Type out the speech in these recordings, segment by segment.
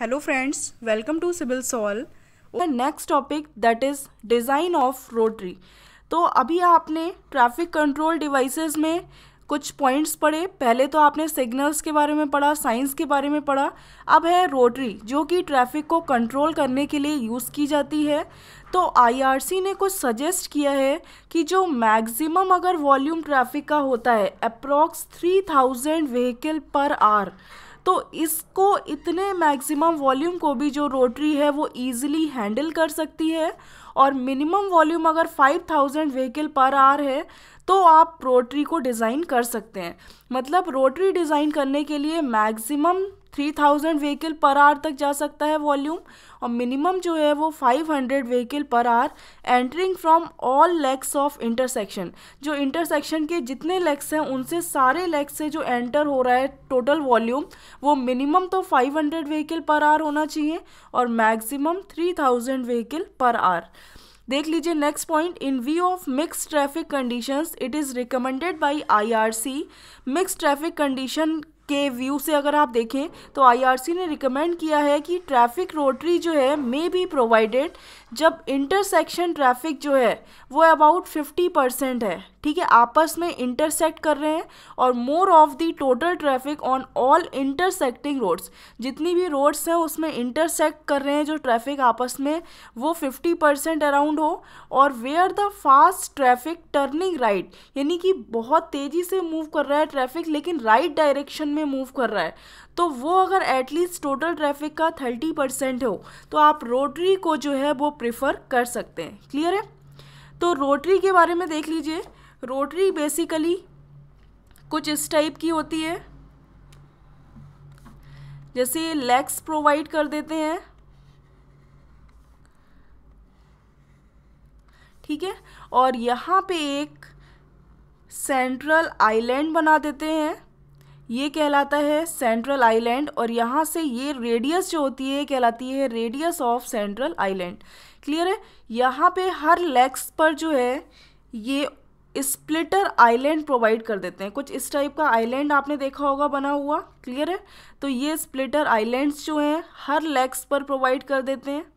Hello friends, welcome to Sibyl Sol. Next topic that is design of rotary तो अभी आपने traffic control devices में कुछ points पढ़े। पहले तो आपने सिग्नल्स के बारे में पढ़ा साइंस के बारे में पढ़ा। अब है रोटरी जो कि ट्रैफ़िक को कंट्रोल करने के लिए यूज़ की जाती है। तो आईआरसी ने कुछ सजेस्ट किया है कि जो मैक्सिमम अगर वॉल्यूम ट्रैफ़िक का होता है approx three thousand vehicle per hour तो इसको इतने मैक्सिमम वॉल्यूम को भी जो रोटरी है, वो ईजिली हैंडल कर सकती है। और मिनिमम वॉल्यूम अगर 5000 व्हीकल पर आर है तो आप रोटरी को डिज़ाइन कर सकते हैं। मतलब रोटरी डिज़ाइन करने के लिए maximum three thousand vehicle per hour तक जा सकता है वॉल्यूम और मिनिमम जो है वो five hundred vehicle per hour entering from all legs of intersection जो इंटरसेक्शन के जितने लेग्स हैं, उनसे सारे लेग्स से जो एंटर हो रहा है टोटल वॉल्यूम वो मिनिमम तो five hundred vehicle per hour होना चाहिए और maximum three thousand vehicle per hour देख लीजिए next point in view of mix traffic conditions it is recommended by IRC mix traffic condition के व्यू से अगर आप देखें तो आईआरसी ने रिकमेंड किया है कि ट्रैफ़िक रोटरी जो है मे बी प्रोवाइडेड जब इंटरसेक्शन ट्रैफ़िक जो है, वो अबाउट 50 परसेंट है। ठीक है, आपस में इंटरसेक्ट कर रहे हैं और more of the total traffic on all intersecting roads जितनी भी रोड्स हैं, उसमें इंटरसेक्ट कर रहे हैं जो ट्रैफ़िक आपस में, वो 50 परसेंट अराउंड हो और where the fast traffic turning right यानी कि बहुत तेज़ी से मूव कर रहा है ट्रैफ़िक लेकिन राइट right डायरेक्शन में मूव कर रहा है। तो वो अगर एटलीस्ट टोटल ट्रैफ़िक का थर्टी परसेंट हो तो आप रोटरी को जो है वो प्रिफर कर सकते हैं। क्लियर है? तो रोटरी के बारे में देख लीजिए। रोटरी बेसिकली कुछ इस टाइप की होती है। जैसे लेग्स प्रोवाइड कर देते हैं। ठीक है? और यहाँ पे एक सेंट्रल आइलैंड बना देते हैं। ये कहलाता है सेंट्रल आइलैंड और यहाँ से ये रेडियस जो होती है कहलाती है radius of central island clear है? यहाँ पे हर लेग्स पर जो है, ये स्प्लिटर आइलैंड प्रोवाइड कर देते हैं। कुछ इस टाइप का आइलैंड आपने देखा होगा, बना हुआ। क्लियर है? तो ये स्प्लिटर आइलैंड्स जो हैं, हर लेग्स पर प्रोवाइड कर देते हैं।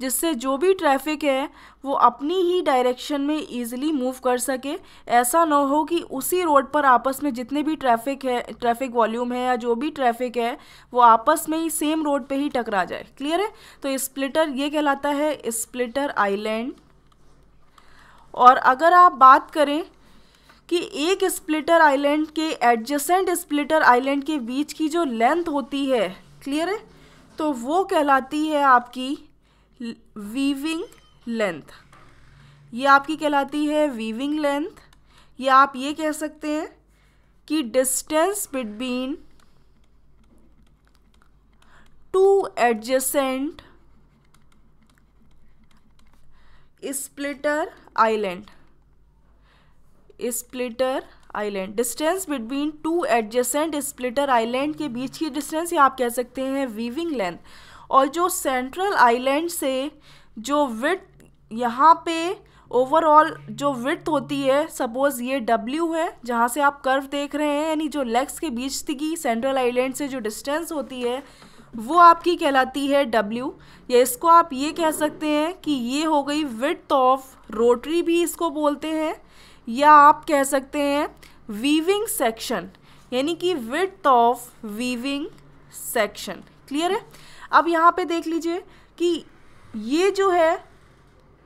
जिससे जो भी ट्रैफ़िक है, वो अपनी ही डायरेक्शन में ईजिली मूव कर सके। ऐसा ना हो कि उसी रोड पर आपस में जितने भी ट्रैफ़िक है ट्रैफ़िक वॉल्यूम है या जो भी ट्रैफ़िक है, वो आपस में ही सेम रोड पे ही टकरा जाए। क्लियर है? तो स्प्लिटर ये कहलाता है स्प्लिटर आइलैंड और अगर आप बात करें कि एक स्प्लिटर आइलैंड के एडजसेंट स्प्लिटर आइलैंड के बीच की जो लेंथ होती है क्लियर है? तो वो कहलाती है आपकी वीविंग लेंथ ये आपकी कहलाती है वीविंग लेंथ या आप ये कह सकते हैं कि distance between two adjacent splitter island splitter island distance between two adjacent splitter island के बीच की डिस्टेंस या आप कह सकते हैं वीविंग लेंथ और जो सेंट्रल आइलैंड से जो विथ यहाँ पे ओवरऑल जो विथ होती है सपोज़ ये डब्ल्यू है, जहाँ से आप कर्व देख रहे हैं, यानी जो लेग्स के बीच की सेंट्रल आइलैंड से जो डिस्टेंस होती है, वो आपकी कहलाती है डब्ल्यू या इसको आप ये कह सकते हैं कि ये हो गई विथ ऑफ़ रोटरी भी इसको बोलते हैं, या आप कह सकते हैं वीविंग सेक्शन यानी कि width of weaving section clear है? अब यहाँ पे देख लीजिए कि ये जो है,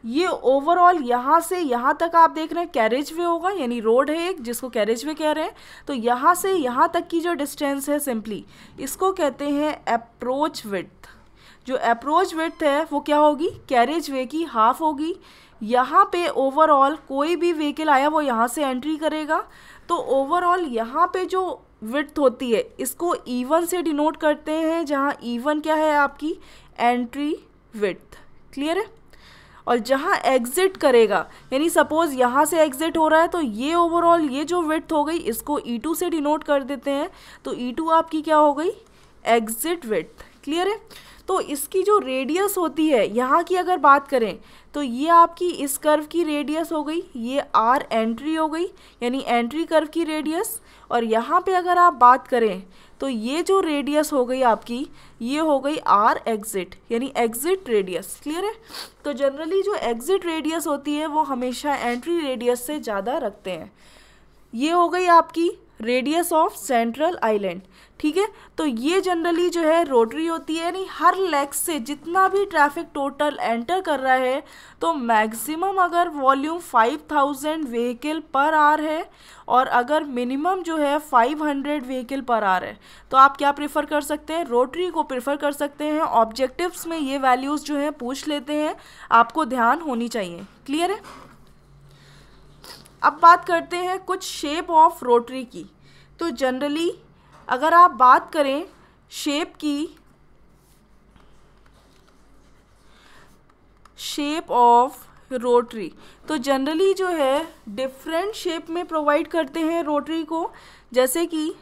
ये ओवरऑल यहाँ से यहाँ तक आप देख रहे हैं कैरेज वे होगा, यानी रोड है एक, जिसको कैरेज वे कह रहे हैं। तो यहाँ से यहाँ तक की जो डिस्टेंस है सिंपली इसको कहते हैं अप्रोच विथ जो अप्रोच विथ है, वो क्या होगी? कैरेज वे की हाफ़ होगी। यहाँ पे ओवरऑल कोई भी व्हीकल आया, वो यहाँ से एंट्री करेगा। तो ओवरऑल यहाँ पे जो विथ होती है। इसको ईवन से डिनोट करते हैं, जहाँ ईवन क्या है आपकी? एंट्री विथ क्लियर है? और जहाँ एग्ज़िट करेगा, यानी सपोज़ यहाँ से एग्ज़िट हो रहा है तो ये ओवरऑल ये जो विथ हो गई, इसको ई e टू से डिनोट कर देते हैं। तो ई e टू आपकी क्या हो गई? एग्ज़िट विथ क्लियर है? तो इसकी जो रेडियस होती है, यहाँ की अगर बात करें तो ये आपकी इस कर्व की रेडियस हो गई, ये आर एंट्री हो गई, यानी एंट्री कर्व की रेडियस और यहाँ पे अगर आप बात करें तो ये जो रेडियस हो गई आपकी, ये हो गई आर एग्जिट यानी एग्जिट रेडियस क्लियर है? तो जनरली जो एग्जिट रेडियस होती है, वो हमेशा एंट्री रेडियस से ज़्यादा रखते हैं। ये हो गई आपकी रेडियस ऑफ़ सेंट्रल आइलैंड ठीक है? तो ये जनरली जो है रोटरी होती है, यानी हर लेग से जितना भी ट्रैफ़िक टोटल एंटर कर रहा है तो मैक्सिमम अगर वॉल्यूम 5000 व्हीकल पर आर है, और अगर मिनिमम जो है 500 व्हीकल पर आर है तो आप क्या प्रेफर कर सकते हैं? रोटरी को प्रेफर कर सकते हैं। ऑब्जेक्टिव्स में ये वैल्यूज़ जो है, पूछ लेते हैं। आपको ध्यान होनी चाहिए। क्लियर है? अब बात करते हैं कुछ शेप ऑफ़ रोटरी की। तो जनरली अगर आप बात करें शेप की शेप ऑफ़ रोटरी तो जनरली जो है डिफरेंट शेप में प्रोवाइड करते हैं रोटरी को। जैसे कि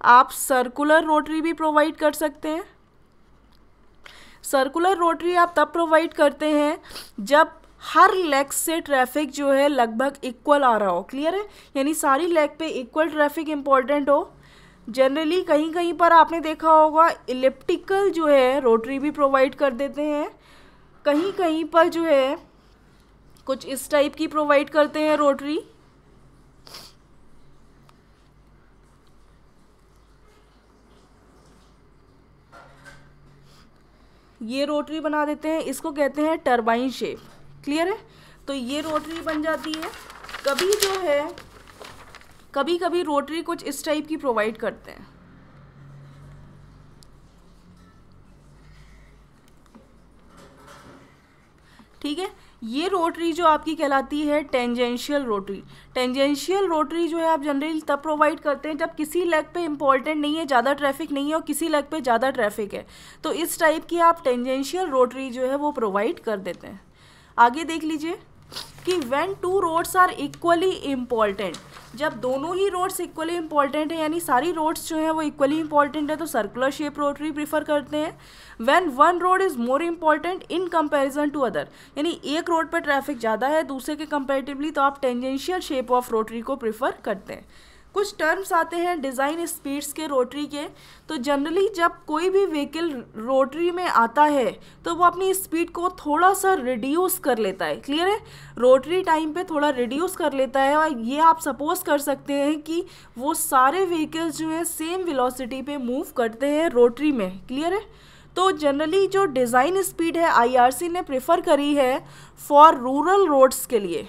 आप सर्कुलर रोटरी भी प्रोवाइड कर सकते हैं। सर्कुलर रोटरी आप तब प्रोवाइड करते हैं जब हर लेग से ट्रैफ़िक जो है लगभग इक्वल आ रहा हो। क्लियर है? यानी सारी लेग पे इक्वल ट्रैफ़िक इंपॉर्टेंट हो। जनरली कहीं कहीं पर आपने देखा होगा इलेप्टिकल जो है रोटरी भी प्रोवाइड कर देते हैं। कहीं कहीं पर जो है, कुछ इस टाइप की प्रोवाइड करते हैं रोटरी ये रोटरी बना देते हैं, इसको कहते हैं टरबाइन शेप क्लियर है? तो ये रोटरी बन जाती है। कभी जो है कभी कभी रोटरी कुछ इस टाइप की प्रोवाइड करते हैं। ठीक है? ये रोटरी जो आपकी कहलाती है टेंजेंशियल रोटरी टेंजेंशियल रोटरी जो है, आप जनरली तब प्रोवाइड करते हैं जब किसी लेग पे इंपॉर्टेंट नहीं है, ज़्यादा ट्रैफ़िक नहीं है और किसी लेग पे ज़्यादा ट्रैफ़िक है। तो इस टाइप की आप टेंजेंशियल रोटरी जो है, वो प्रोवाइड कर देते हैं। आगे देख लीजिए कि when two roads are equally important जब दोनों ही रोड्स इक्वली इंपॉर्टेंट है, यानी सारी रोड्स जो हैं वो इक्वली इंपॉर्टेंट है तो सर्कुलर शेप रोटरी प्रीफर करते हैं। When one road is more important in comparison to other यानी एक रोड पर ट्रैफ़िक ज़्यादा है, दूसरे के कंपेरेटिवली तो आप टेंजेंशियल शेप ऑफ़ रोटरी को प्रीफर करते हैं। कुछ टर्म्स आते हैं डिज़ाइन स्पीड्स के रोटरी के तो जनरली जब कोई भी व्हीकल रोटरी में आता है तो वो अपनी स्पीड को थोड़ा सा रिड्यूस कर लेता है। क्लियर है? रोटरी टाइम पे थोड़ा रिड्यूस कर लेता है और ये आप सपोज़ कर सकते हैं कि वो सारे व्हीकल्स जो हैं सेम वेलोसिटी पे मूव करते हैं रोटरी में। क्लियर है? तो जनरली जो डिज़ाइन स्पीड है आईआरसी ने प्रेफर करी है फॉर रूरल रोड्स के लिए।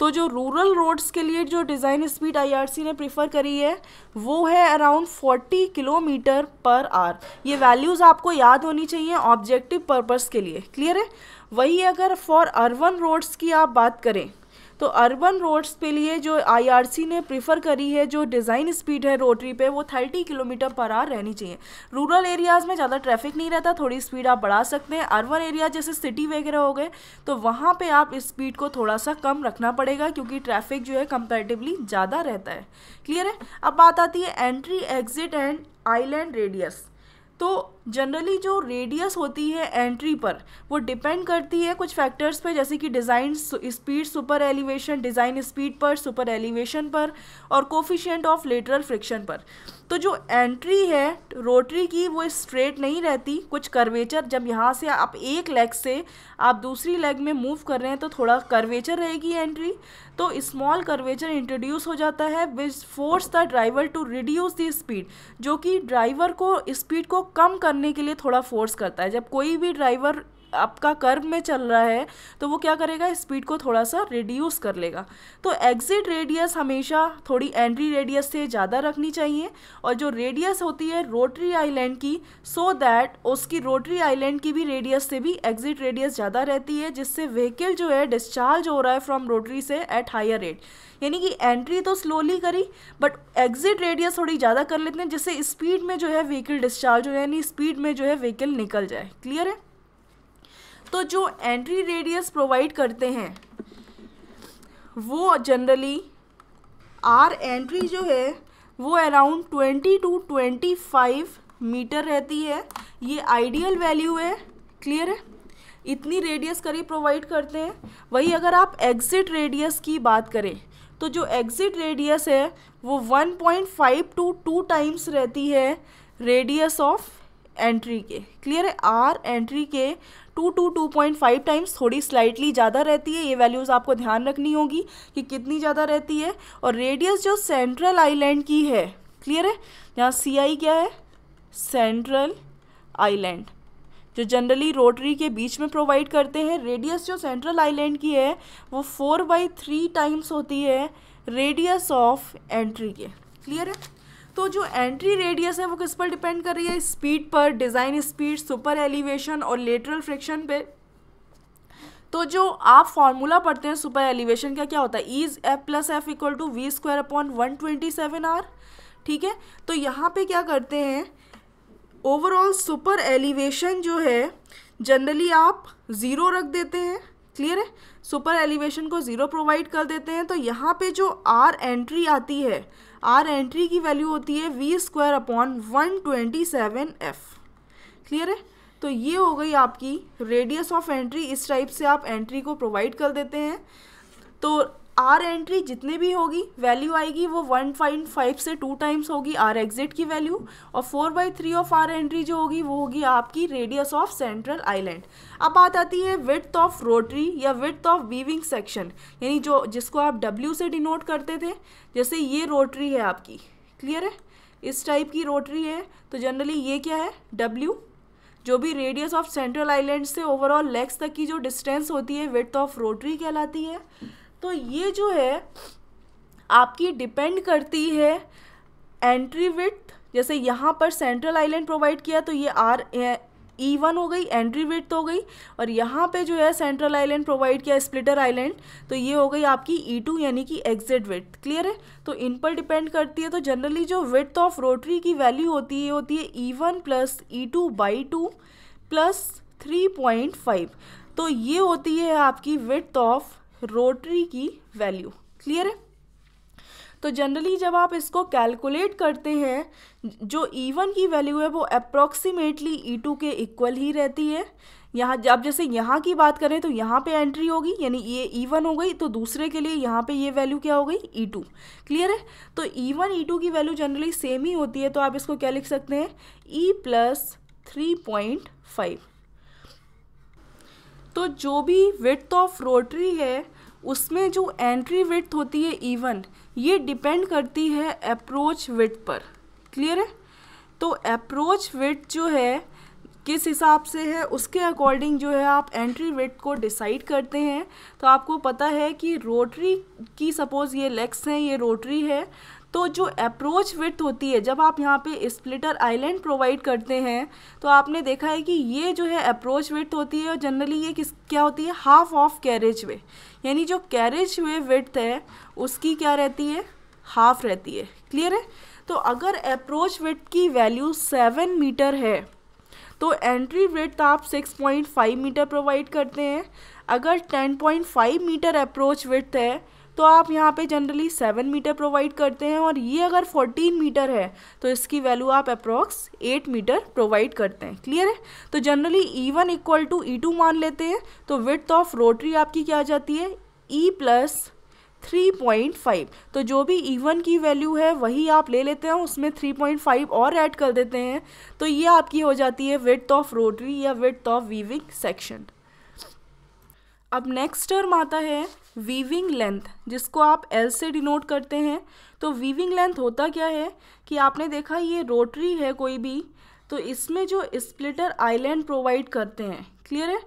तो जो रूरल रोड्स के लिए जो डिज़ाइन स्पीड आईआरसी ने प्रीफर करी है, वो है अराउंड 40 किलोमीटर पर आर ये वैल्यूज़ आपको याद होनी चाहिए ऑब्जेक्टिव पर्पस के लिए. क्लियर है? वही अगर फॉर अर्बन रोड्स की आप बात करें तो अर्बन रोड्स पे लिए जो आईआरसी ने प्रीफर करी है, जो डिज़ाइन स्पीड है रोटरी पे, वो थर्टी किलोमीटर पर आर रहनी चाहिए। रूरल एरियाज़ में ज़्यादा ट्रैफ़िक नहीं रहता, थोड़ी स्पीड आप बढ़ा सकते हैं। अर्बन एरिया जैसे सिटी वगैरह हो गए तो वहाँ पर आप स्पीड को थोड़ा सा कम रखना पड़ेगा, क्योंकि ट्रैफ़िक जो है कंपेरेटिवली ज़्यादा रहता है। क्लियर है? अब बात आती है entry exit and island radius तो जनरली जो रेडियस होती है एंट्री पर, वो डिपेंड करती है कुछ फैक्टर्स पे, जैसे कि design speed super elevation design speed पर सुपर एलिवेशन पर और कोफिशिएंट ऑफ़ लेटरल फ्रिक्शन पर। तो जो एंट्री है रोटरी की, वो स्ट्रेट नहीं रहती। कुछ कर्वेचर जब यहाँ से आप एक लेग से आप दूसरी लेग में मूव कर रहे हैं तो थोड़ा कर्वेचर रहेगी एंट्री तो स्मॉल कर्वेचर इंट्रोड्यूस हो जाता है which force the driver to reduce the speed जो कि ड्राइवर को स्पीड को कम करने के लिए थोड़ा फोर्स करता है। जब कोई भी ड्राइवर आपका कर्व में चल रहा है तो वो क्या करेगा? स्पीड को थोड़ा सा रिड्यूस कर लेगा। तो एग्जिट रेडियस हमेशा थोड़ी एंट्री रेडियस से ज़्यादा रखनी चाहिए और जो रेडियस होती है रोटरी आइलैंड की सो so दैट उसकी रोटरी आइलैंड की भी रेडियस से भी एग्जिट रेडियस ज़्यादा रहती है, जिससे व्हीकल जो है डिस्चार्ज हो रहा है फ्रॉम रोटरी से एट हायर रेट यानी कि एंट्री तो स्लोली करी बट एग्जिट रेडियस थोड़ी ज़्यादा कर लेते हैं, जिससे स्पीड में जो है व्हीकल डिस्चार्ज हो यानी स्पीड में जो है व्हीकल निकल जाए। क्लियर है? तो जो एंट्री रेडियस प्रोवाइड करते हैं, वो जनरली आर एंट्री जो है, वो around twenty to twenty five metre रहती है। ये आइडियल वैल्यू है। क्लियर है? इतनी रेडियस करीब प्रोवाइड करते हैं। वही अगर आप एग्ज़िट रेडियस की बात करें तो जो एग्ज़िट रेडियस है, वो 1.5 टू टू टाइम्स रहती है रेडियस ऑफ़ एंट्री के। क्लियर है? आर एंट्री के two to two point five times थोड़ी स्लाइटली ज़्यादा रहती है। ये वैल्यूज़ आपको ध्यान रखनी होगी कि कितनी ज़्यादा रहती है। और रेडियस जो सेंट्रल आइलैंड की है क्लियर है? यहाँ सी आई क्या है? सेंट्रल आइलैंड जो जनरली रोटरी के बीच में प्रोवाइड करते हैं रेडियस जो सेंट्रल आइलैंड की है, वो फोर बाई थ्री टाइम्स होती है रेडियस ऑफ़ एंट्री के। क्लियर है? तो जो एंट्री रेडियस है, वो किस पर डिपेंड कर रही है? स्पीड पर डिज़ाइन स्पीड सुपर एलिवेशन और लेटरल फ्रिक्शन पे। तो जो आप फॉर्मूला पढ़ते हैं सुपर एलिवेशन का क्या होता है? E F plus F equal to V square upon one twenty seven R ठीक है? तो यहाँ पे क्या करते हैं ओवरऑल सुपर एलिवेशन जो है जनरली आप ज़ीरो रख देते हैं। क्लियर है? सुपर एलिवेशन को ज़ीरो प्रोवाइड कर देते हैं। तो यहाँ पे जो आर एंट्री आती है आर एंट्री की वैल्यू होती है V square upon one twenty seven F clear है? तो ये हो गई आपकी रेडियस ऑफ़ एंट्री इस टाइप से आप एंट्री को प्रोवाइड कर देते हैं। तो आर एंट्री जितने भी होगी वैल्यू आएगी वो वन पॉइंट फाइव से टू टाइम्स होगी आर एग्जिट की वैल्यू और four by three of R entry जो होगी, वो होगी आपकी रेडियस ऑफ़ सेंट्रल आइलैंड अब बात आती है विथ ऑफ़ रोटरी या विथ ऑफ़ वीविंग सेक्शन यानी जो, जिसको आप डब्ल्यू से डिनोट करते थे, जैसे ये रोटरी है आपकी. क्लियर है? इस टाइप की रोटरी है तो जनरली ये क्या है? डब्ल्यू जो भी रेडियस ऑफ़ सेंट्रल आइलैंड से ओवरऑल लेग्स तक की जो डिस्टेंस होती है विथ ऑफ़ रोटरी कहलाती है. तो ये जो है, आपकी डिपेंड करती है एंट्री विथ जैसे यहाँ पर सेंट्रल आइलैंड प्रोवाइड किया तो ये आर ई वन हो गई एंट्री विथ हो गई और यहाँ पे जो है सेंट्रल आइलैंड प्रोवाइड किया स्प्लिटर आइलैंड तो ये हो गई आपकी ई टू यानी कि एग्जिट विथ क्लियर है? तो इन पर डिपेंड करती है तो जनरली जो विथ ऑफ़ रोटरी की वैल्यू होती है होती है E one plus E two by two plus three point five तो ये होती है आपकी विथ ऑफ़ रोटरी की वैल्यू। क्लियर है? तो जनरली जब आप इसको कैलकुलेट करते हैं, जो ई वन की वैल्यू है, वो अप्रॉक्सीमेटली ई टू के इक्वल ही रहती है। यहाँ जब जैसे यहाँ की बात करें तो यहाँ पे एंट्री होगी, यानी ये ई वन हो गई तो दूसरे के लिए यहाँ पे ये वैल्यू क्या हो गई? ई टू क्लियर है? तो ई वन ई टू की वैल्यू जनरली सेम ही होती है तो आप इसको क्या लिख सकते हैं? E plus three point five तो जो भी विथ ऑफ़ रोटरी है, उसमें जो एंट्री विथ होती है इवन ये डिपेंड करती है अप्रोच विथ पर। क्लियर है? तो अप्रोच विथ जो है, किस हिसाब से है, उसके अकॉर्डिंग जो है आप एंट्री विथ को डिसाइड करते हैं। तो आपको पता है कि रोटरी की सपोज़ ये लेग्स हैं, ये रोटरी है तो जो अप्रोच विथ होती है, जब आप यहाँ पे स्प्लिटर आइलैंड प्रोवाइड करते हैं तो आपने देखा है कि ये जो है अप्रोच विथ होती है और जनरली ये किस, क्या होती है? हाफ़ ऑफ़ कैरेज वे यानी जो कैरेज वे विथ है, उसकी क्या रहती है? हाफ़ रहती है. क्लियर है? तो अगर अप्रोच विथ की वैल्यू सेवन मीटर है तो एंट्री विथ आप six point five metre provide करते हैं. अगर ten point five metre approach width है तो आप यहाँ पे जनरली सेवन मीटर प्रोवाइड करते हैं और ये अगर फोर्टीन मीटर है तो इसकी वैल्यू आप अप्रॉक्स एट मीटर प्रोवाइड करते हैं। क्लियर है? तो generally E one equal to E two मान लेते हैं तो विथ ऑफ़ रोटरी आपकी क्या आ जाती है? E plus three point five तो जो भी ई वन की वैल्यू है, वही आप ले लेते हैं, उसमें थ्री पॉइंट फाइव और ऐड कर देते हैं तो ये आपकी हो जाती है विथ ऑफ़ रोटरी या विथ ऑफ़ वीविंग सेक्शन अब नेक्स्ट टर्म आता है वीविंग लेंथ जिसको आप एल से डिनोट करते हैं तो वीविंग लेंथ होता क्या है कि आपने देखा ये रोटरी है कोई भी तो इसमें जो स्प्लिटर आइलैंड प्रोवाइड करते हैं क्लियर है?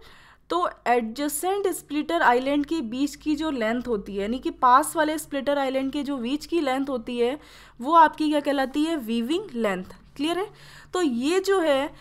तो एडजसेंट स्प्लिटर आइलैंड के बीच की जो लेंथ होती है, यानी कि पास वाले स्प्लिटर आइलैंड के जो बीच की लेंथ होती है, वो आपकी क्या कहलाती है? वीविंग लेंथ क्लियर है? तो ये जो है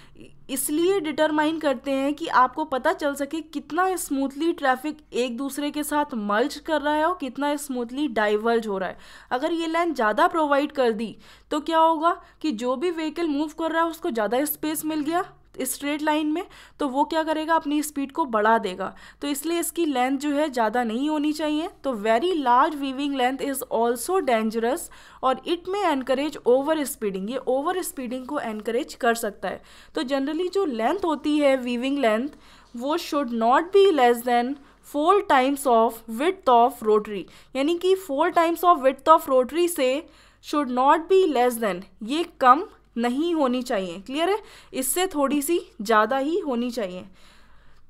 इसलिए डिटरमाइन करते हैं कि आपको पता चल सके कितना स्मूथली ट्रैफ़िक एक दूसरे के साथ मर्ज कर रहा है और कितना स्मूथली डाइवर्ज हो रहा है। अगर ये लाइन ज़्यादा प्रोवाइड कर दी तो क्या होगा कि जो भी व्हीकल मूव कर रहा है, उसको ज़्यादा स्पेस मिल गया। स्ट्रेट लाइन में तो वो क्या करेगा, अपनी स्पीड को बढ़ा देगा। तो इसलिए इसकी लेंथ जो है, ज़्यादा नहीं होनी चाहिए। तो very large weaving length is also dangerous और इट में एनकरेज ओवर स्पीडिंग ये ओवर स्पीडिंग को एनकरेज कर सकता है। तो जनरली जो लेंथ होती है वीविंग लेंथ वो should not be less than four times of width of rotary यानी कि four times of width of rotary से should not be less than ये कम नहीं होनी चाहिए। क्लियर है? इससे थोड़ी सी ज़्यादा ही होनी चाहिए।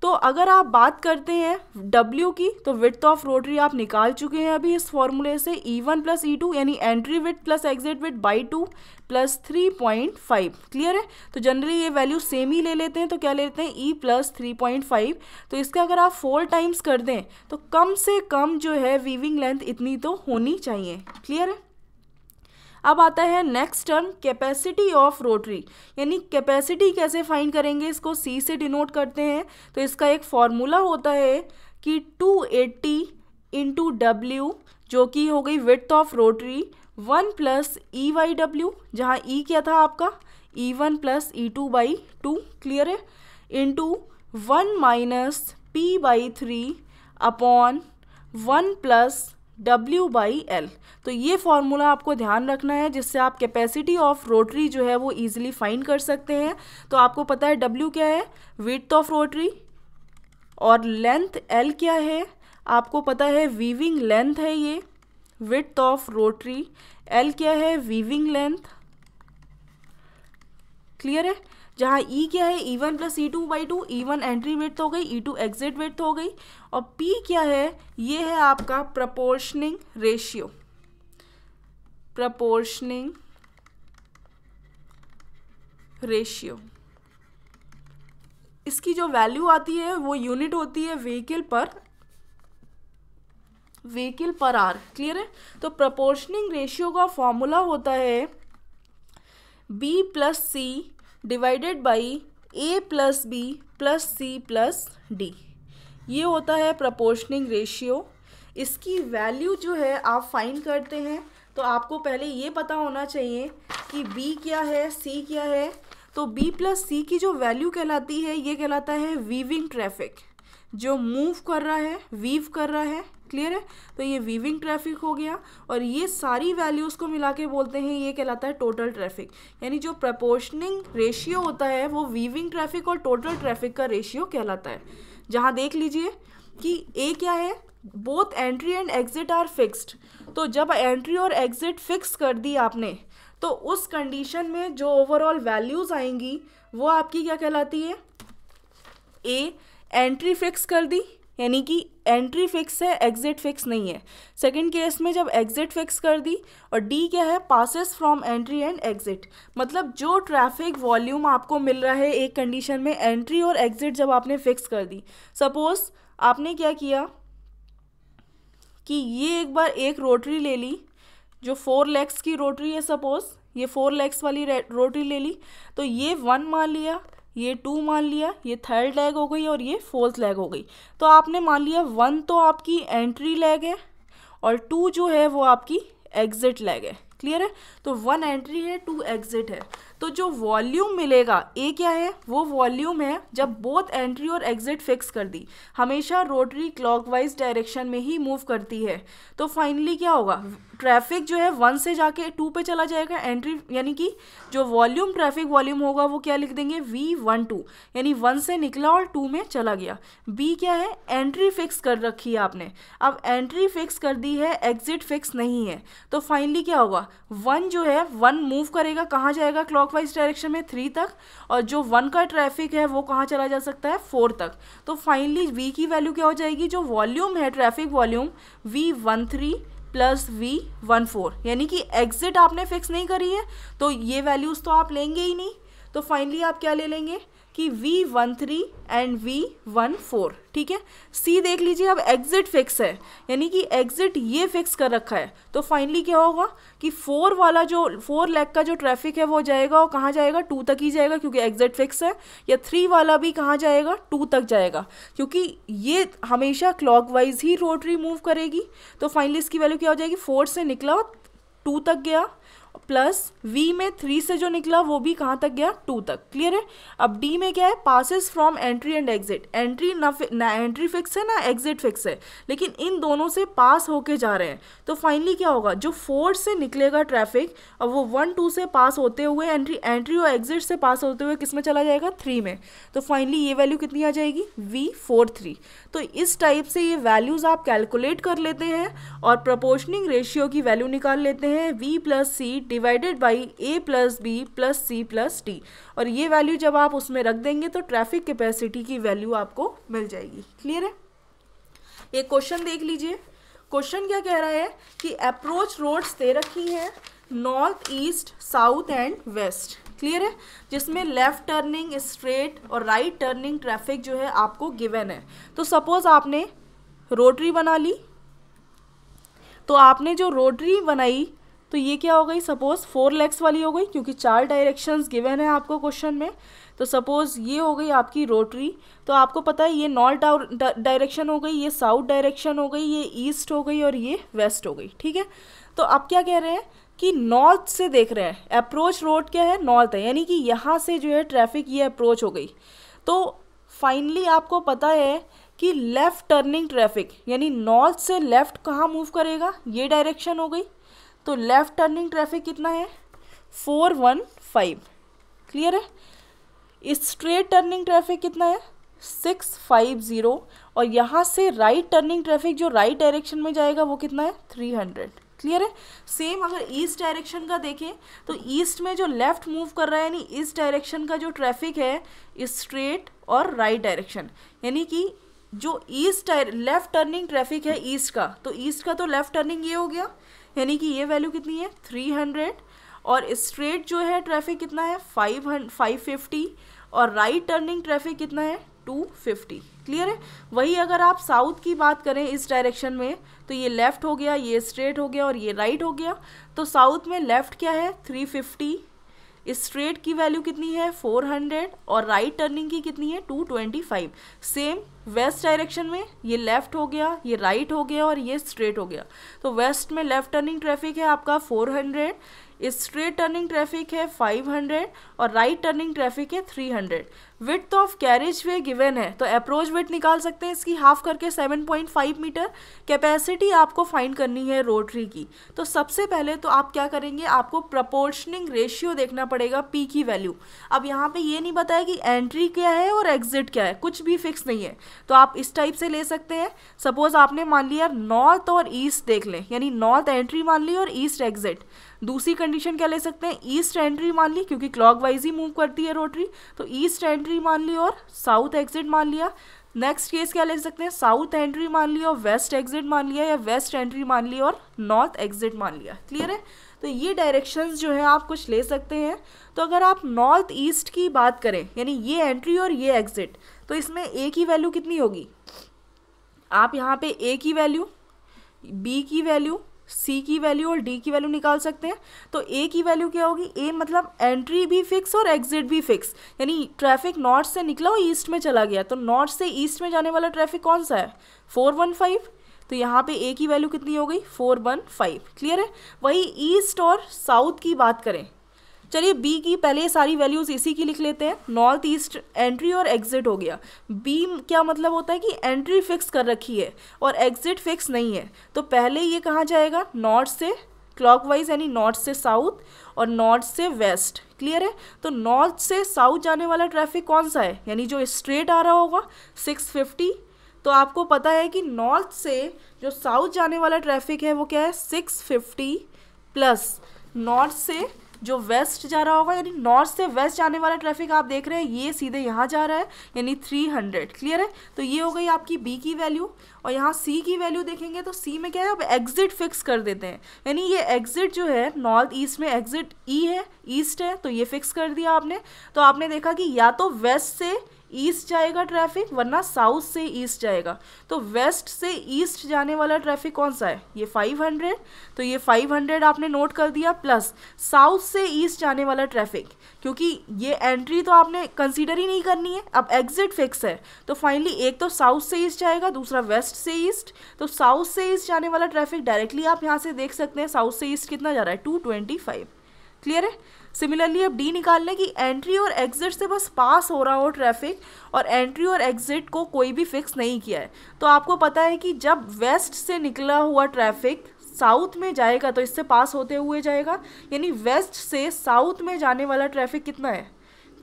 तो अगर आप बात करते हैं W की तो विथ ऑफ़ रोटरी आप निकाल चुके हैं अभी इस फॉर्मूले से। ई वन प्लस ई यानी entry width plus exit width by two plus three point five clear है? तो जनरली ये वैल्यू सेम ही ले लेते हैं तो क्या लेते हैं? E plus three point five तो इसका अगर आप फोर टाइम्स कर दें तो कम से कम जो है वीविंग लेंथ इतनी तो होनी चाहिए। क्लियर है? अब आता है next term capacity of rotary यानी कैपेसिटी कैसे फाइंड करेंगे? इसको सी से डिनोट करते हैं। तो इसका एक फॉर्मूला होता है कि 280 एट्टी इंटू डब्ल्यू जो कि हो गई width of rotary one plus E by W जहाँ ई क्या था आपका? E one plus E two by two clear है? Into one minus P by three upon one plus W by L तो ये फॉर्मूला आपको ध्यान रखना है, जिससे आप कैपेसिटी ऑफ़ रोटरी जो है वो ईजिली फाइंड कर सकते हैं। तो आपको पता है डब्ल्यू क्या है? विथ ऑफ़ रोटरी और लेंथ एल क्या है? आपको पता है वीविंग लेंथ है ये। विथ ऑफ़ रोटरी एल क्या है? वीविंग लेंथ क्लियर है? जहाँ ई e क्या है? E one plus E two by two E one entry width हो गई ई टू एग्जिट वेट हो गई और पी क्या है? ये है आपका प्रपोर्शनिंग रेशियो प्रपोर्शनिंग रेशियो इसकी जो वैल्यू आती है, वो यूनिट होती है व्हीकल पर व्हीकल पर आर क्लियर है? तो प्रपोर्शनिंग रेशियो का फॉर्मूला होता है B plus C divided by A plus B plus C plus D. ये होता है प्रपोर्शनिंग रेशियो इसकी वैल्यू जो है, आप फाइन करते हैं। तो आपको पहले ये पता होना चाहिए कि बी क्या है सी क्या है। तो बी प्लस सी की जो वैल्यू कहलाती है, ये कहलाता है वीविंग ट्रैफ़िक जो मूव कर रहा है वीव कर रहा है क्लियर है? तो ये वीविंग ट्रैफ़िक हो गया और ये सारी वैल्यूज़ को मिला के बोलते हैं, ये कहलाता है टोटल ट्रैफ़िक यानी जो प्रपोर्शनिंग रेशियो होता है, वो वीविंग ट्रैफ़िक और टोटल ट्रैफ़िक का रेशियो कहलाता है. जहाँ देख लीजिए कि ए क्या है? Both entry and exit are fixed तो जब एंट्री और एग्जिट फिक्स कर दी आपने तो उस कंडीशन में जो ओवरऑल वैल्यूज़ आएँगी, वो आपकी क्या कहलाती है? ए एंट्री फिक्स कर दी, यानी कि एंट्री फिक्स है, एग्जिट फिक्स नहीं है। सेकंड केस में जब एग्जिट फिक्स कर दी और डी क्या है, passes from entry and exit. मतलब जो ट्रैफ़िक वॉल्यूम आपको मिल रहा है एक कंडीशन में, एंट्री और एग्जिट जब आपने फिक्स कर दी। सपोज़ आपने क्या किया कि ये एक बार एक रोटरी ले ली, जो फोर लेग्स की रोटरी है, सपोज़, ये फोर लेग्स वाली रोटरी ले ली तो ये वन मान लिया ये टू मान लिया, ये थर्ड लेग हो गई और ये फोर्थ लेग हो गई। तो आपने मान लिया वन तो आपकी एंट्री लेग है और टू जो है वो आपकी एग्जिट लेग है। क्लियर है? तो वन एंट्री है टू एग्जिट है। तो जो वॉल्यूम मिलेगा, ए क्या है? वो वॉल्यूम है जब बोथ एंट्री और एग्जिट फिक्स कर दी। हमेशा रोटरी क्लॉकवाइज डायरेक्शन में ही मूव करती है। तो फाइनली क्या होगा? ट्रैफ़िक जो है वन से जाके टू पे चला जाएगा। एंट्री यानी कि जो वॉल्यूम ट्रैफ़िक वॉल्यूम होगा वो क्या लिख देंगे? वी वन टू यानी वन से निकला और टू में चला गया। बी क्या है? एंट्री फिक्स कर रखी है आपने। अब एंट्री फिक्स कर दी है एग्जिट फिक्स नहीं है। तो फाइनली क्या होगा? वन जो है वन मूव करेगा। कहाँ जाएगा क्लॉकवाइज डायरेक्शन में थ्री तक और जो वन का ट्रैफ़िक है, वो कहाँ चला जा सकता है? फोर तक। तो फाइनली वी की वैल्यू क्या हो जाएगी? जो वॉल्यूम है traffic volume V one three plus V one four यानी कि एग्जिट आपने फिक्स नहीं करी है तो ये वैल्यूज़ तो आप लेंगे ही नहीं। तो फाइनली आप क्या ले लेंगे? कि V one three and V one four ठीक है? सी देख लीजिए, अब एग्जिट फिक्स है। यानी कि एग्जिट ये फिक्स कर रखा है। तो फाइनली क्या होगा कि फोर वाला जो फोर लैक का जो ट्रैफ़िक है, वो जाएगा और कहाँ जाएगा? टू तक ही जाएगा, क्योंकि एग्जिट फिक्स है। या थ्री वाला भी कहाँ जाएगा? टू तक जाएगा। क्योंकि ये हमेशा क्लॉकवाइज ही रोटरी मूव करेगी। तो फाइनली इसकी वैल्यू क्या हो जाएगी? फोर से निकला टू तक गया। प्लस वी में थ्री से जो निकला, वो भी कहाँ तक गया? टू तक। क्लियर है? अब डी में क्या है? Passes from entry and exit entry ना ना एंट्री फिक्स है, ना एग्जिट फिक्स है। लेकिन इन दोनों से पास होके जा रहे हैं। तो फाइनली क्या होगा? जो फोर से निकलेगा ट्रैफ़िक अब वो वन टू से पास होते हुए एंट्री एंट्री और एग्जिट से पास होते हुए किसमें चला जाएगा? थ्री में। तो फाइनली ये वैल्यू कितनी आ जाएगी? वी फोर थ्री तो इस टाइप से ये वैल्यूज़ आप कैलकुलेट कर लेते हैं और प्रपोर्शनिंग रेशियो की वैल्यू निकाल लेते हैं। V plus C divided by A plus B plus C plus D और ये वैल्यू जब आप उसमें रख देंगे तो ट्रैफ़िक कैपेसिटी की वैल्यू आपको मिल जाएगी। क्लियर है? एक क्वेश्चन देख लीजिए। क्वेश्चन क्या कह रहा है? कि अप्रोच रोड्स दे रखी हैं north east south and west clear है? जिसमें लेफ़्ट टर्निंग स्ट्रेट और राइट टर्निंग ट्रैफ़िक जो है आपको गिवन है। तो सपोज़ आपने रोटरी बना ली। तो आपने जो रोटरी बनाई तो ये क्या हो गई? सपोज़ फोर लेग्स वाली हो गई, क्योंकि चार डायरेक्शंस गिवन है आपको क्वेश्चन में। तो सपोज़ ये हो गई आपकी रोटरी तो आपको पता है ये नॉर्थ डायरेक्शन हो गई, ये साउथ डायरेक्शन हो गई, ये ईस्ट हो गई और ये वेस्ट हो गई, ठीक है? तो आप क्या कह रहे हैं कि नॉर्थ से देख रहे हैं अप्रोच रोड क्या है? नॉर्थ है, यानी कि यहाँ से जो है ट्रैफ़िक ये अप्रोच हो गई। तो फाइनली आपको पता है कि लेफ़्ट टर्निंग ट्रैफ़िक यानी नॉर्थ से लेफ़्ट कहाँ मूव करेगा? ये डायरेक्शन हो गई। तो लेफ़्ट टर्निंग ट्रैफ़िक कितना है? फोर वन फाइव क्लियर है? स्ट्रेट टर्निंग ट्रैफ़िक कितना है? सिक्स फाइव ज़ीरो और यहाँ से राइट टर्निंग ट्रैफ़िक जो राइट डायरेक्शन में जाएगा वो कितना है? थ्री हंड्रेड क्लियर है? सेम अगर ईस्ट डायरेक्शन का देखें तो ईस्ट में जो लेफ़्ट मूव कर रहा है, यानी इस डायरेक्शन का जो ट्रैफ़िक है स्ट्रेट और राइट डायरेक्शन यानी कि जो ईस्ट लेफ़्ट टर्निंग ट्रैफ़िक है ईस्ट का तो ईस्ट का तो लेफ़्ट टर्निंग ये हो गया यानी कि ये वैल्यू कितनी है? थ्री हंड्रेड और स्ट्रेट जो है ट्रैफ़िक कितना है? फाइव हंड फाइव फिफ्टी और राइट टर्निंग ट्रैफ़िक कितना है? टू फिफ्टी क्लियर है? वही अगर आप साउथ की बात करें इस डायरेक्शन में तो ये लेफ़्ट हो गया, ये स्ट्रेट हो गया और ये राइट right हो गया. तो साउथ में लेफ़्ट क्या है? थ्री फिफ्टी स्ट्रेट की वैल्यू कितनी है? 400 और राइट टर्निंग की कितनी है? 225 सेम वेस्ट डायरेक्शन में ये लेफ़्ट हो गया, ये राइट right हो गया और ये स्ट्रेट हो गया। तो वेस्ट में लेफ़्ट टर्निंग ट्रैफ़िक है आपका 400 स्ट्रेट टर्निंग ट्रैफ़िक है 500 और राइट टर्निंग ट्रैफ़िक है 300 hundred width of carriage way given है तो अप्रोच विथ निकाल सकते हैं इसकी हाफ़ करके 7.5 मीटर कैपेसिटी आपको फाइंड करनी है रोटरी की. तो सबसे पहले तो आप क्या करेंगे, आपको प्रपोर्शनिंग रेशियो देखना पड़ेगा पी की वैल्यू अब यहाँ पे ये नहीं बताया कि एंट्री क्या है और एग्जिट क्या है, कुछ भी फिक्स नहीं है. तो आप इस टाइप से ले सकते हैं. सपोज़ आपने मान लिया नॉर्थ और ईस्ट देख लें, यानी नॉर्थ एंट्री मान ली और ईस्ट एग्जिट दूसरी कंडीशन क्या ले सकते हैं? ईस्ट एंट्री मान ली, क्योंकि क्लॉकवाइज ही मूव करती है रोटरी तो ईस्ट एंट्री मान ली और साउथ एग्जिट मान लिया। नेक्स्ट केस क्या ले सकते हैं? साउथ एंट्री मान लिया और वेस्ट एग्जिट मान लिया या वेस्ट एंट्री मान लिया और नॉर्थ एग्जिट मान लिया। क्लियर है? तो ये डायरेक्शंस जो है, आप कुछ ले सकते हैं। तो अगर आप नॉर्थ ईस्ट की बात करें, यानी ये एंट्री और ये एग्जिट तो इसमें ए की वैल्यू कितनी होगी? आप यहाँ पे ए की वैल्यू बी की वैल्यू सी की वैल्यू और डी की वैल्यू निकाल सकते हैं। तो ए की वैल्यू क्या होगी? ए मतलब एंट्री भी फिक्स और एग्जिट भी फिक्स यानी ट्रैफ़िक नॉर्थ से निकला और ईस्ट में चला गया। तो नॉर्थ से ईस्ट में जाने वाला ट्रैफ़िक कौन सा है? फोर वन फाइव तो यहाँ पे ए की वैल्यू कितनी हो गई? फोर वन फाइव क्लियर है? वही ईस्ट और साउथ की बात करें। चलिए बी की पहले सारी वैल्यूज़ इसी की लिख लेते हैं। नॉर्थ ईस्ट एंट्री और एग्जिट हो गया। बी क्या मतलब होता है कि एंट्री फिक्स कर रखी है और एग्जिट फिक्स नहीं है। तो पहले ये कहाँ जाएगा? नॉर्थ से क्लॉकवाइज यानी नॉर्थ से साउथ और नॉर्थ से वेस्ट क्लियर है? तो नॉर्थ से साउथ जाने वाला ट्रैफ़िक कौन सा है? यानी जो स्ट्रेट आ रहा होगा 650 तो आपको पता है कि नॉर्थ से जो साउथ जाने वाला ट्रैफ़िक है वो क्या है? 650 प्लस नॉर्थ से जो वेस्ट जा रहा होगा, यानी नॉर्थ से वेस्ट जाने वाला ट्रैफ़िक आप देख रहे हैं, ये सीधे यहाँ जा रहा है, यानी 300 क्लियर है? तो ये हो गई आपकी बी की वैल्यू और यहाँ सी की वैल्यू देखेंगे तो सी में क्या है, अब एग्जिट फिक्स कर देते हैं। यानी ये एग्जिट जो है नॉर्थ ईस्ट में एग्जिट ई है ईस्ट है तो ये फिक्स कर दिया आपने। तो आपने देखा कि या तो वेस्ट से ईस्ट जाएगा ट्रैफ़िक, वरना साउथ से ईस्ट जाएगा। तो वेस्ट से ईस्ट जाने वाला ट्रैफ़िक कौन सा है? ये 500 तो ये 500 आपने नोट कर दिया प्लस साउथ से ईस्ट जाने वाला ट्रैफ़िक क्योंकि ये एंट्री तो आपने कंसीडर ही नहीं करनी है। अब एग्जिट फिक्स है। तो फाइनली एक तो साउथ से ईस्ट जाएगा, दूसरा वेस्ट से ईस्ट। तो साउथ से ईस्ट जाने वाला ट्रैफ़िक डायरेक्टली आप यहाँ से देख सकते हैं, साउथ से ईस्ट कितना जा रहा है? टू क्लियर है? सिमिलरली अब डी निकाल लें कि एंट्री और एग्जिट से बस पास हो रहा हो ट्रैफ़िक और एंट्री और एग्जिट को कोई भी फिक्स नहीं किया है। तो आपको पता है कि जब वेस्ट से निकला हुआ ट्रैफ़िक साउथ में जाएगा तो इससे पास होते हुए जाएगा। यानी वेस्ट से साउथ में जाने वाला ट्रैफ़िक कितना है?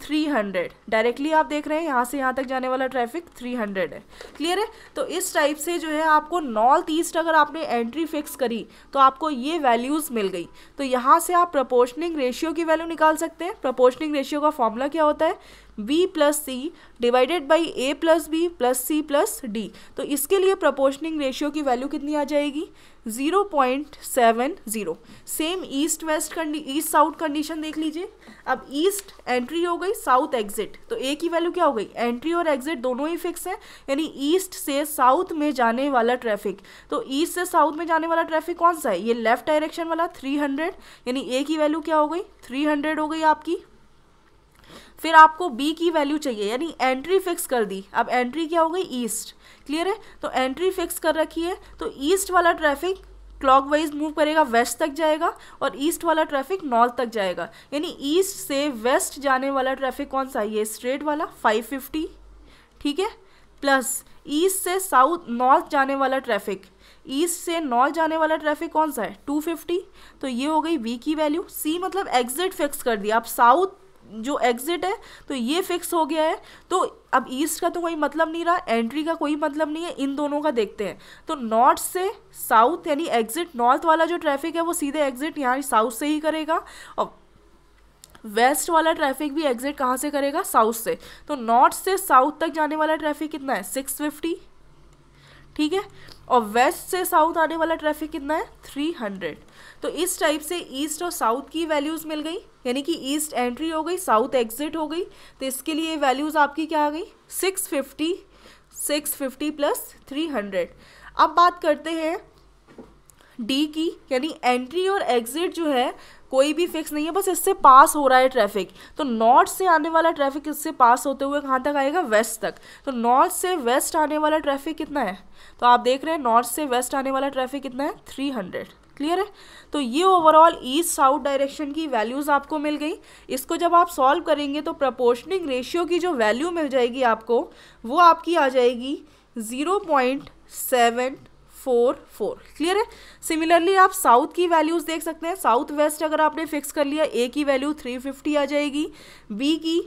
थ्री हंड्रेड डायरेक्टली आप देख रहे हैं, यहाँ से यहाँ तक जाने वाला ट्रैफ़िक थ्री हंड्रेड है। क्लियर है? तो इस टाइप से जो है आपको नॉर्थ ईस्ट अगर आपने एंट्री फिक्स करी तो आपको ये वैल्यूज़ मिल गई। तो यहाँ से आप प्रपोर्शनिंग रेशियो की वैल्यू निकाल सकते हैं। प्रपोर्शनिंग रेशियो का फॉर्मूला क्या होता है? B plus C divided by A plus B plus C plus D तो इसके लिए प्रपोर्शनिंग रेशियो की वैल्यू कितनी आ जाएगी? Zero point seven zero. Same east west east south condition देख लीजिए। अब ईस्ट एंट्री हो गई साउथ एग्जिट तो ए की वैल्यू क्या हो गई? एंट्री और एग्जिट दोनों ही फिक्स है, यानी ईस्ट से साउथ में जाने वाला ट्रैफ़िक तो ईस्ट से साउथ में जाने वाला ट्रैफ़िक कौन सा है? ये लेफ़्ट डायरेक्शन वाला थ्री हंड्रेड यानी ए की वैल्यू क्या हो गई? थ्री हंड्रेड हो गई आपकी। फिर आपको बी की वैल्यू चाहिए, यानी एंट्री फिक्स कर दी। अब एंट्री क्या हो गई? ईस्ट क्लियर है? तो एंट्री फिक्स कर रखी है। तो ईस्ट वाला ट्रैफ़िक क्लॉकवाइज मूव करेगा वेस्ट तक जाएगा और ईस्ट वाला ट्रैफ़िक नॉर्थ तक जाएगा। यानी ईस्ट से वेस्ट जाने वाला ट्रैफ़िक कौन सा? ये स्ट्रेट वाला 550 ठीक है? प्लस ईस्ट से साउथ नॉर्थ जाने वाला ट्रैफ़िक ईस्ट से नॉर्थ जाने वाला ट्रैफ़िक कौन सा है? 250 तो ये हो गई वी की वैल्यू सी मतलब एग्जिट फिक्स कर दिया आप साउथ जो एग्जिट है तो ये फिक्स हो गया है। तो अब ईस्ट का तो कोई मतलब नहीं रहा एंट्री का कोई मतलब नहीं है, इन दोनों का देखते हैं। तो नॉर्थ से साउथ यानी एग्जिट नॉर्थ वाला जो ट्रैफ़िक है, वो सीधे एग्जिट यहाँ साउथ से ही करेगा और वेस्ट वाला ट्रैफ़िक भी एग्जिट कहाँ से करेगा? साउथ से। तो नॉर्थ से साउथ तक जाने वाला ट्रैफ़िक कितना है? सिक्स फिफ्टी ठीक है? और वेस्ट से साउथ आने वाला ट्रैफ़िक कितना है? थ्री हंड्रेड तो इस टाइप से ईस्ट और साउथ की वैल्यूज़ मिल गई। यानी कि ईस्ट एंट्री हो गई, साउथ एग्जिट हो गई तो इसके लिए वैल्यूज़ आपकी क्या आ गई? Six fifty six fifty plus three hundred. अब बात करते हैं डी की, यानी एंट्री और एग्जिट जो है, कोई भी फिक्स नहीं है, बस इससे पास हो रहा है ट्रैफ़िक। तो नॉर्थ से आने वाला ट्रैफ़िक इससे पास होते हुए कहाँ तक आएगा? वेस्ट तक। तो नॉर्थ से वेस्ट आने वाला ट्रैफ़िक कितना है? तो आप देख रहे हैं, नॉर्थ से वेस्ट आने वाला ट्रैफ़िक कितना है? Three hundred. क्लियर है? तो ये ओवरऑल ईस्ट साउथ डायरेक्शन की वैल्यूज़ आपको मिल गई। इसको जब आप सॉल्व करेंगे तो प्रपोर्शनिंग रेशियो की जो वैल्यू मिल जाएगी आपको, वो आपकी आ जाएगी zero point seven four four clear है? सिमिलरली आप साउथ की वैल्यूज़ देख सकते हैं। साउथ वेस्ट अगर आपने फिक्स कर लिया ए की वैल्यू थ्री फिफ्टी आ जाएगी। बी की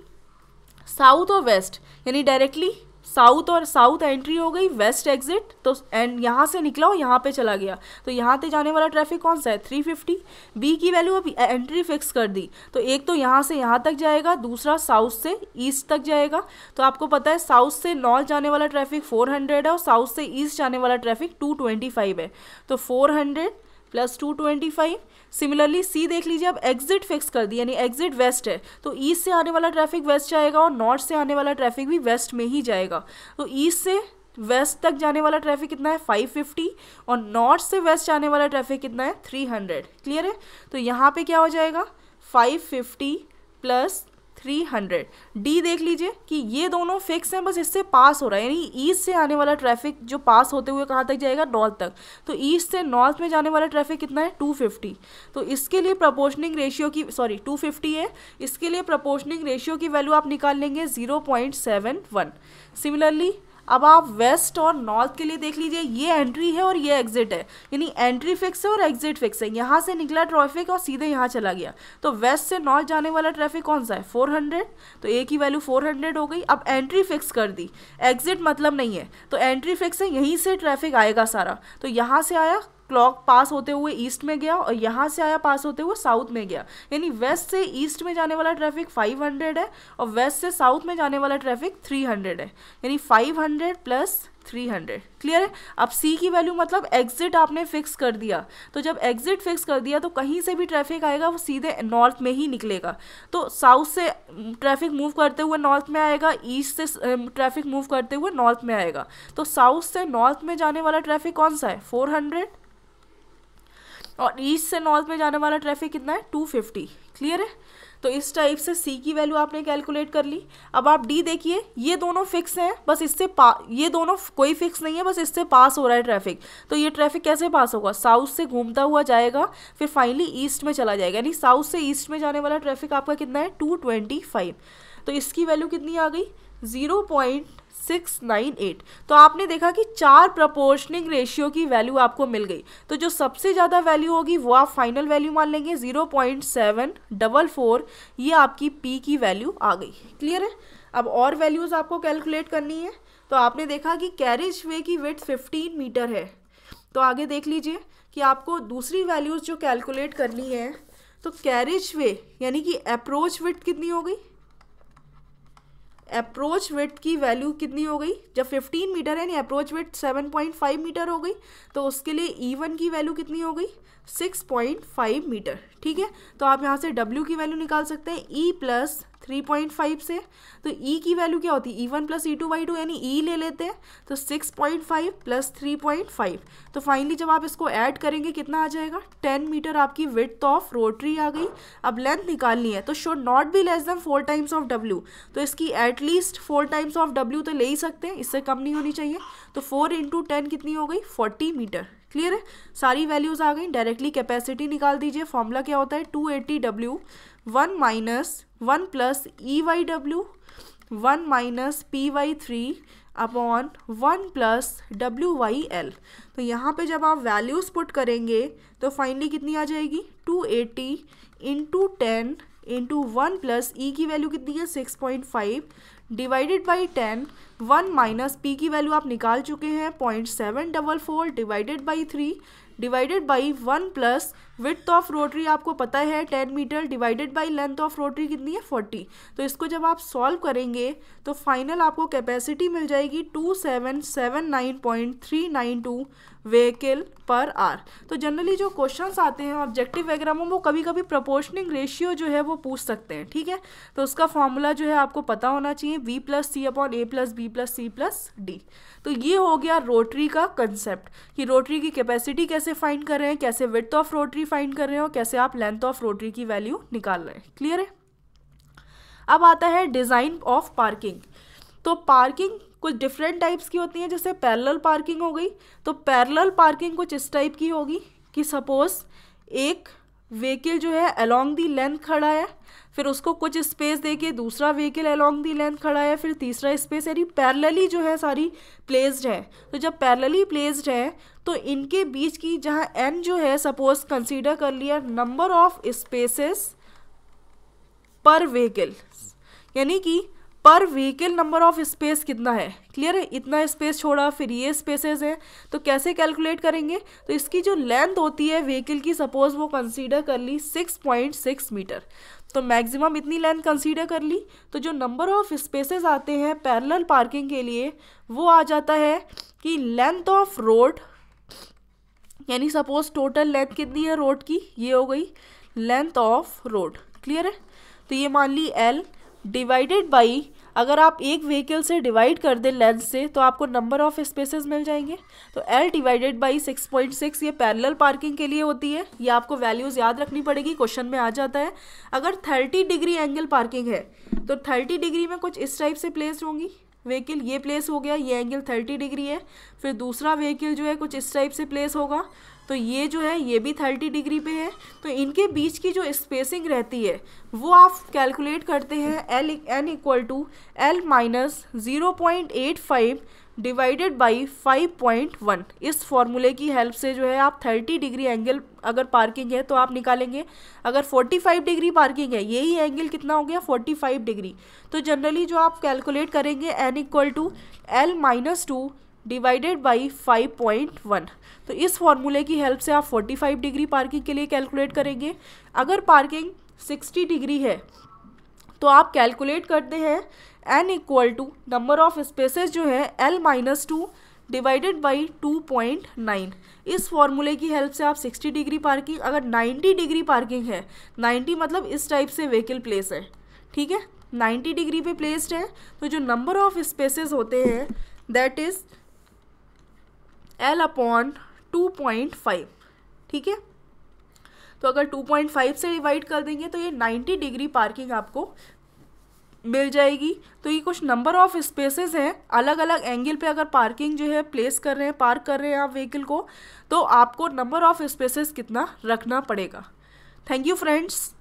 साउथ और वेस्ट यानी डायरेक्टली साउथ और साउथ एंट्री हो गई, वेस्ट एग्जिट तो एंड यहाँ से निकला और यहाँ पे चला गया। तो यहाँ पे जाने वाला ट्रैफ़िक कौन सा है? थ्री फिफ्टी बी की वैल्यू अभी एंट्री फिक्स कर दी। तो एक तो यहाँ से यहाँ तक जाएगा, दूसरा साउथ से ईस्ट तक जाएगा। तो आपको पता है, साउथ से नॉर्थ जाने वाला ट्रैफ़िक फोर हंड्रेड है और साउथ से ईस्ट जाने वाला ट्रैफ़िक टू ट्वेंटी फाइव है। तो four hundred plus two twenty five. Similarly C देख लीजिए, अब एग्जिट फिक्स कर दी, यानी एग्जिट वेस्ट है। तो ईस्ट से आने वाला ट्रैफ़िक वेस्ट जाएगा और नॉर्थ से आने वाला ट्रैफ़िक भी वेस्ट में ही जाएगा। तो ईस्ट से वेस्ट तक जाने वाला ट्रैफ़िक कितना है? 550 और नॉर्थ से वेस्ट जाने वाला ट्रैफ़िक कितना है? 300 क्लियर है? तो यहाँ पे क्या हो जाएगा? 550 प्लस थ्री हंड्रेड डी देख लीजिए कि ये दोनों फिक्स हैं, बस इससे पास हो रहा है। यानी ईस्ट से आने वाला ट्रैफ़िक जो पास होते हुए कहाँ तक जाएगा? नॉर्थ तक। तो ईस्ट से नॉर्थ में जाने वाला ट्रैफ़िक कितना है? टू फिफ्टी तो इसके लिए प्रपोर्शनिंग रेशियो की सॉरी टू फिफ्टी है। इसके लिए प्रपोर्शनिंग रेशियो की वैल्यू आप निकाल लेंगे zero point seven one similarly अब आप वेस्ट और नॉर्थ के लिए देख लीजिए, ये एंट्री है और ये एग्जिट है। यानी एंट्री फिक्स है और एग्जिट फिक्स है। यहाँ से निकला ट्रैफ़िक और सीधे यहाँ चला गया। तो वेस्ट से नॉर्थ जाने वाला ट्रैफ़िक कौन सा है? 400 तो ए की वैल्यू 400 हो गई। अब एंट्री फिक्स कर दी। एग्जिट मतलब नहीं है। तो एंट्री फिक्स है, यहीं से ट्रैफ़िक आएगा सारा। तो यहाँ से आया क्लॉक पास होते हुए ईस्ट में गया और यहाँ से आया पास होते हुए साउथ में गया। यानी वेस्ट से ईस्ट में जाने वाला ट्रैफ़िक 500 है और वेस्ट से साउथ में जाने वाला ट्रैफ़िक 300 है। यानी 500 प्लस 300 क्लियर है? अब सी की वैल्यू मतलब एग्जिट आपने फिक्स कर दिया। तो जब एग्जिट फिक्स कर दिया तो कहीं से भी ट्रैफ़िक आएगा, वो सीधे नॉर्थ में ही निकलेगा। तो साउथ से ट्रैफ़िक मूव करते हुए नॉर्थ में आएगा ईस्ट से ट्रैफ़िक मूव करते हुए नॉर्थ में आएगा। तो साउथ से नॉर्थ में जाने वाला ट्रैफ़िक कौन सा है? 400 और ईस्ट से नॉर्थ में जाने वाला ट्रैफ़िक कितना है? टू फिफ्टी क्लियर है? तो इस टाइप से सी की वैल्यू आपने कैलकुलेट कर ली। अब आप डी देखिए, ये दोनों फिक्स हैं, बस इससे पा, ये दोनों कोई फिक्स नहीं है, बस इससे पास हो रहा है ट्रैफ़िक तो ये ट्रैफ़िक कैसे पास होगा? साउथ से घूमता हुआ जाएगा, फिर फाइनली ईस्ट में चला जाएगा। यानी साउथ से ईस्ट में जाने वाला ट्रैफ़िक आपका कितना है? टू तो इसकी वैल्यू कितनी आ गई? Zero point six nine eight तो आपने देखा कि चार प्रपोर्शनिंग रेशियो की वैल्यू आपको मिल गई। तो जो सबसे ज़्यादा वैल्यू होगी, वो आप फाइनल वैल्यू मान लेंगे zero point seven double four ये आपकी पी की वैल्यू आ गई। क्लियर है? अब और वैल्यूज़ आपको कैलकुलेट करनी है। तो आपने देखा कि कैरिज वे की विथ फिफ्टीन मीटर है। तो आगे देख लीजिए कि आपको दूसरी वैल्यूज़ जो कैलकुलेट करनी है तो कैरिज वे यानी कि अप्रोच विथ कितनी हो गई? अप्रोच विथ की वैल्यू कितनी हो गई? जब 15 मीटर है, यानी अप्रोच विथ 7.5 मीटर हो गई तो उसके लिए ई वन की वैल्यू कितनी हो गई? 6.5 मीटर, ठीक है? तो आप यहाँ से डब्ल्यू की वैल्यू निकाल सकते हैं E plus three point five से। तो e की वैल्यू क्या होती है? E one plus E two by two यानी ई ले लेते हैं तो six point five plus three point five तो फाइनली जब आप इसको ऐड करेंगे, कितना आ जाएगा? टेन मीटर आपकी विथ ऑफ़ रोटरी आ गई। अब लेंथ निकालनी है तो should not be less than four times of W तो इसकी at least four times of W तो ले ही सकते हैं, इससे कम नहीं होनी चाहिए। तो फोर इंटू टेन कितनी हो गई? फोर्टी मीटर क्लियर है? सारी वैल्यूज़ आ गई डायरेक्टली कैपेसिटी निकाल दीजिए। फॉर्मूला क्या होता है? Two eighty W one minus one plus E Y W one minus P Y three upon one plus W Y L तो यहाँ पे जब आप वैल्यूज़ पुट करेंगे तो फाइनली कितनी आ जाएगी? Two eighty into ten into one plus E की वैल्यू कितनी है? Six point five divided by ten one minus P की वैल्यू आप निकाल चुके हैं point seven double four divided by three divided by one plus width of rotary आपको पता है ten metre divided by length of rotary कितनी है? फोर्टी तो इसको जब आप सॉल्व करेंगे तो फाइनल आपको कैपेसिटी मिल जाएगी two seven seven nine point three nine two vehicle per hour तो जनरली जो क्वेश्चंस आते हैं ऑब्जेक्टिव वगैरह में, वो कभी कभी प्रोपोर्शनिंग रेशियो जो है, वो पूछ सकते हैं, ठीक है? तो उसका फॉर्मूला जो है, आपको पता होना चाहिए V plus C upon A plus B plus C plus D तो ये हो गया रोटरी का कंसेप्ट कि रोटरी की कैपेसिटी कैसे फाइंड कर रहे हैं, कैसे विथ ऑफ़ रोटरी फाइंड कर रहे हैं और कैसे आप लेंथ ऑफ़ रोटरी की वैल्यू निकाल रहे हैं। क्लियर है? अब आता है डिज़ाइन ऑफ़ पार्किंग तो पार्किंग कुछ डिफरेंट टाइप्स की होती हैं, जैसे पैरेलल पार्किंग हो गई। तो पैरेलल पार्किंग कुछ इस टाइप की होगी कि सपोज़ एक व्हीकल जो है अलोंग दी लेंथ खड़ा है, फिर उसको कुछ स्पेस दे के दूसरा व्हीकल अलोंग दी लेंथ खड़ा है, फिर तीसरा स्पेस यानी पैरेलली जो है सारी प्लेस्ड है। तो जब पैरेलली प्लेस्ड है तो इनके बीच की जहाँ एन जो है सपोज़ कंसीडर कर लिया number of spaces per vehicle यानी कि पर व्हीकल नंबर ऑफ़ स्पेस कितना है? क्लियर है? इतना स्पेस छोड़ा, फिर ये स्पेसेस हैं। तो कैसे कैलकुलेट करेंगे? तो इसकी जो लेंथ होती है व्हीकल की सपोज़ वो कंसीडर कर ली सिक्स पॉइंट सिक्स मीटर तो मैक्सिमम इतनी लेंथ कंसीडर कर ली। तो जो नंबर ऑफ़ स्पेसेस आते हैं पैरेलल पार्किंग के लिए, वो आ जाता है कि लेंथ ऑफ़ रोड यानी सपोज़ टोटल लेंथ कितनी है रोड की? ये हो गई लेंथ ऑफ़ रोड क्लियर है? तो ये मान ली एल डिवाइडेड बाई अगर आप एक व्हीकल से डिवाइड कर दें लेंथ से तो आपको नंबर ऑफ़ स्पेसेस मिल जाएँगे। तो L divided by six point six ये पैरेलल पार्किंग के लिए होती है। ये आपको वैल्यूज़ याद रखनी पड़ेगी क्वेश्चन में आ जाता है। अगर थर्टी डिग्री एंगल पार्किंग है तो थर्टी डिग्री में कुछ इस टाइप से प्लेस होंगी। व्हीकल ये प्लेस हो गया, ये एंगल थर्टी डिग्री है। फिर दूसरा व्हीकल जो है कुछ इस टाइप से प्लेस होगा। तो ये जो है, ये भी थर्टी डिग्री पे है। तो इनके बीच की जो स्पेसिंग रहती है, वो आप कैलकुलेट करते हैं L N equal to L minus zero point eight five divided by five point one इस फॉर्मूले की हेल्प से जो है आप थर्टी डिग्री एंगल अगर पार्किंग है तो आप निकालेंगे। अगर फोर्टी फाइव डिग्री पार्किंग है, यही एंगल कितना हो गया? फोर्टी फाइव डिग्री तो जनरली जो आप कैलकुलेट करेंगे N equal to L minus two divided by five point one तो इस फॉर्मूले की हेल्प से आप फोर्टी फाइव डिग्री पार्किंग के लिए कैलकुलेट करेंगे। अगर पार्किंग सिक्सटी डिग्री है तो आप कैलकुलेट करते हैं N equal to number of spaces जो है L minus two divided by two point nine इस फॉर्मूले की हेल्प से आप सिक्सटी डिग्री पार्किंग अगर नाइन्टी डिग्री पार्किंग है नाइन्टी मतलब इस टाइप से व्हीकल प्लेस है, ठीक है? नाइन्टी डिग्री पे प्लेस्ड है तो जो नंबर ऑफ़ स्पेसेस होते हैं that is L upon two point five ठीक है? तो अगर 2.5 से डिवाइड कर देंगे तो ये 90 डिग्री पार्किंग आपको मिल जाएगी। तो ये कुछ नंबर ऑफ़ स्पेसेस हैं। अलग अलग एंगल पे अगर पार्किंग जो है प्लेस कर रहे हैं पार्क कर रहे हैं आप व्हीकल को तो आपको नंबर ऑफ़ स्पेसेस कितना रखना पड़ेगा। Thank you friends